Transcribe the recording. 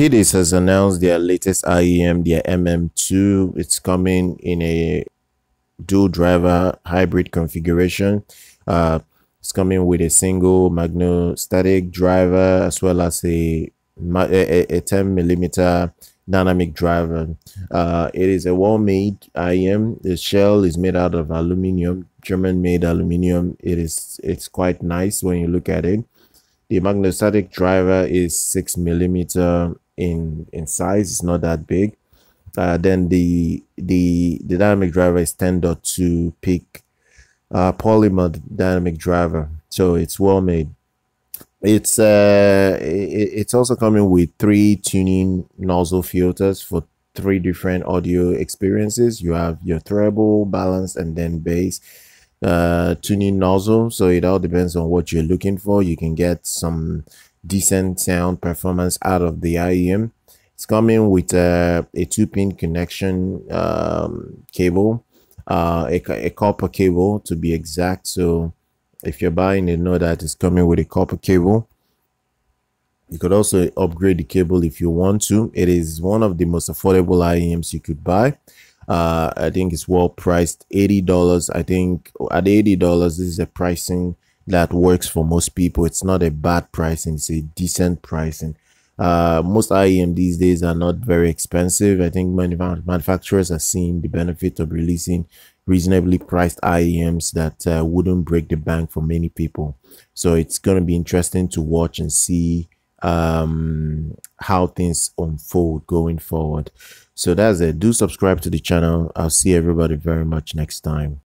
Hidizs has announced their latest IEM, their MM2. It's coming in a dual driver hybrid configuration. Uh, it's coming with a single magnetostatic driver as well as a, a, a 10 millimeter dynamic driver. Uh, it is a well-made IEM. The shell is made out of aluminium, German-made aluminium. It is it's quite nice when you look at it. The magnetostatic driver is six millimeter in in size. It's not that big. Uh, then the the the dynamic driver is 10.2 PEEK uh, polymer dynamic driver. So it's well made. It's uh it, it's also coming with three tuning nozzle filters for three different audio experiences. You have your treble, balance, and then bass uh, tuning nozzle. So it all depends on what you're looking for. You can get some decent sound performance out of the IEM. It's coming with uh, a two pin connection um, cable, uh, a, a copper cable to be exact. So if you're buying it, know that it's coming with a copper cable. You could also upgrade the cable if you want to. It is one of the most affordable IEMs you could buy. Uh, I think it's well priced, eighty dollars. I think at eighty dollars, this is a pricing that works for most people. It's not a bad pricing; it's a decent pricing. Uh, most IEM these days are not very expensive. I think many manufacturers are seeing the benefit of releasing reasonably priced IEMs that uh, wouldn't break the bank for many people. So it's going to be interesting to watch and see um, how things unfold going forward. So that's it. Do subscribe to the channel. I'll see everybody very much next time.